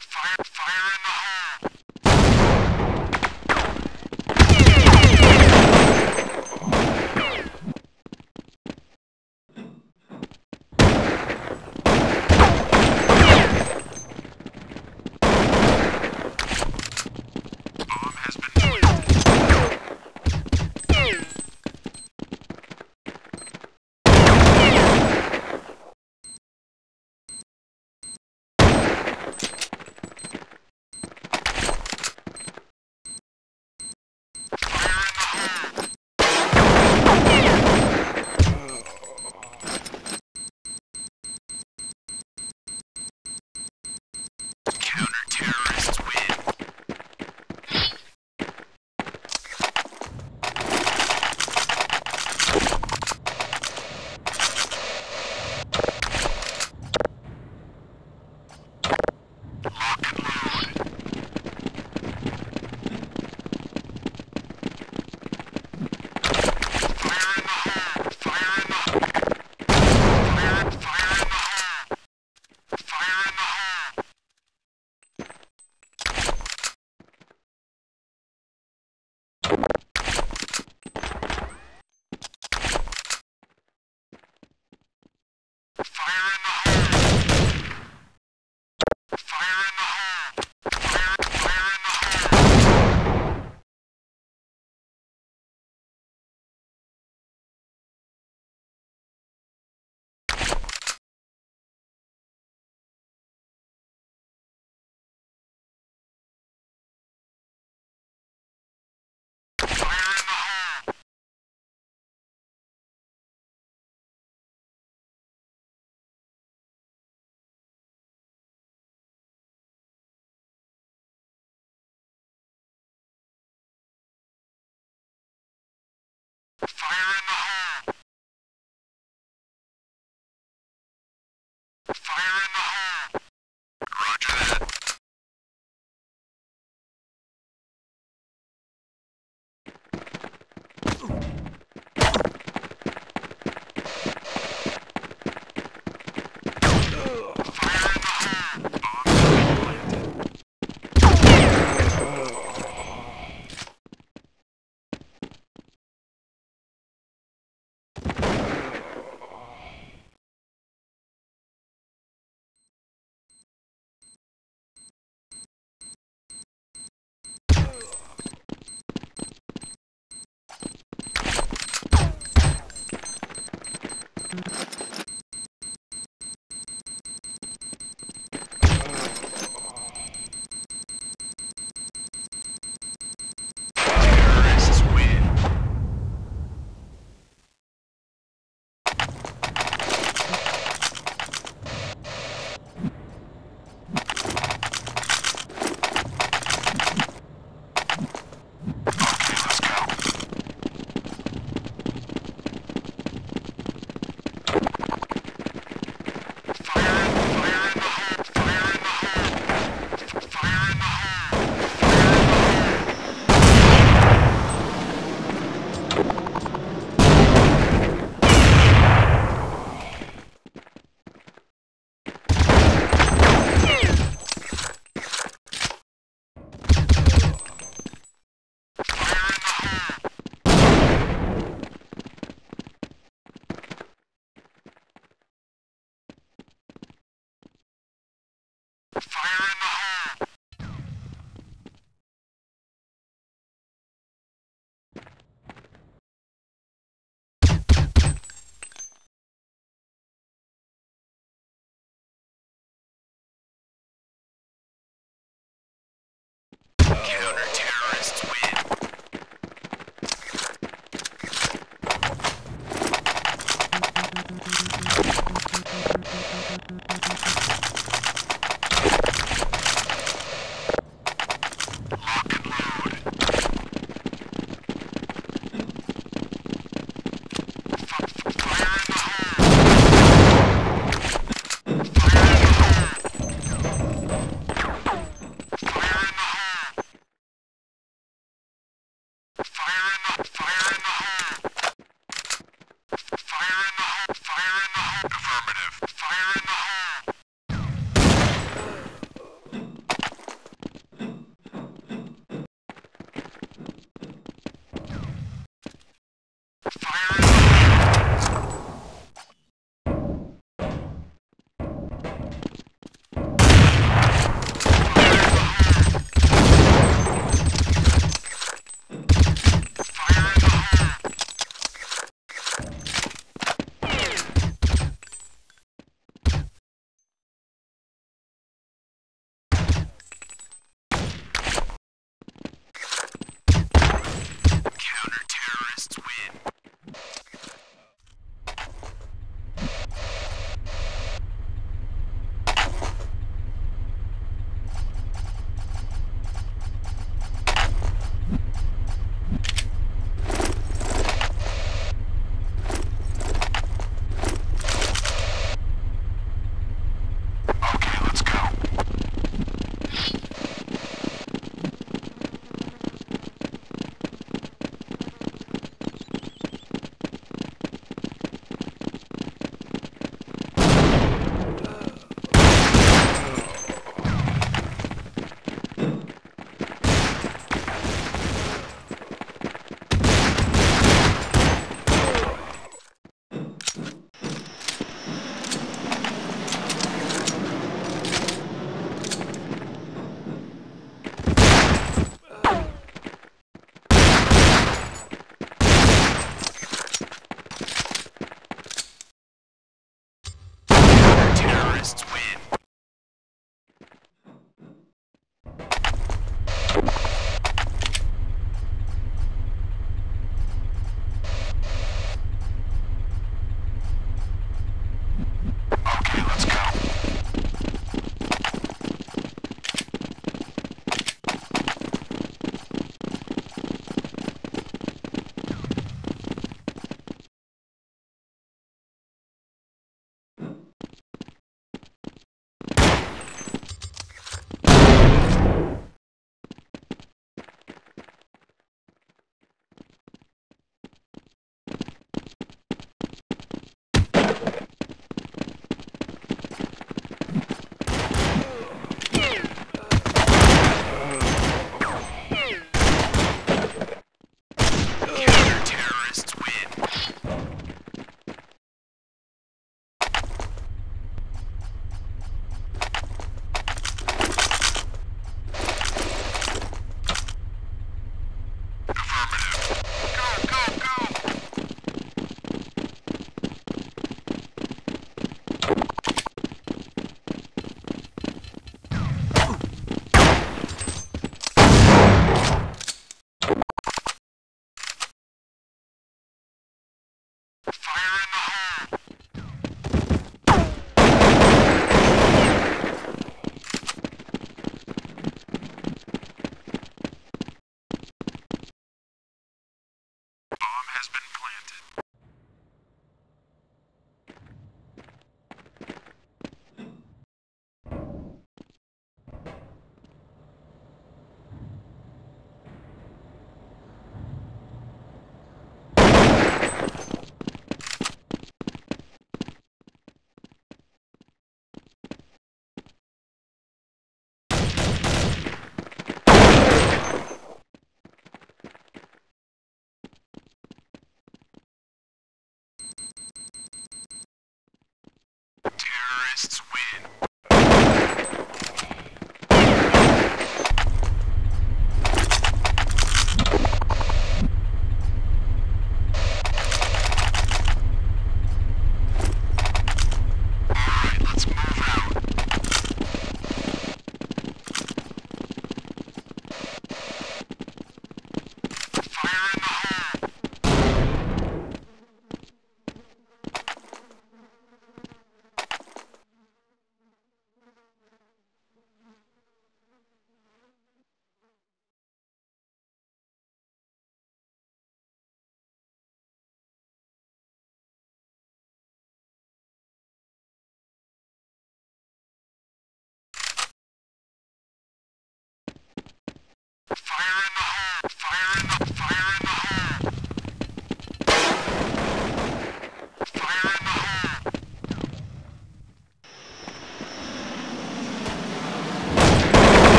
Fire. Counter-terrorists win. Lock and load. Fire in the hole! Fire in the hole! Fire, fire in the hole! Fire in the hole! Fire in the hole! Fire in the hole! Fire, fire in the hole! Fire in the hole! Fire in the hole! Fire in the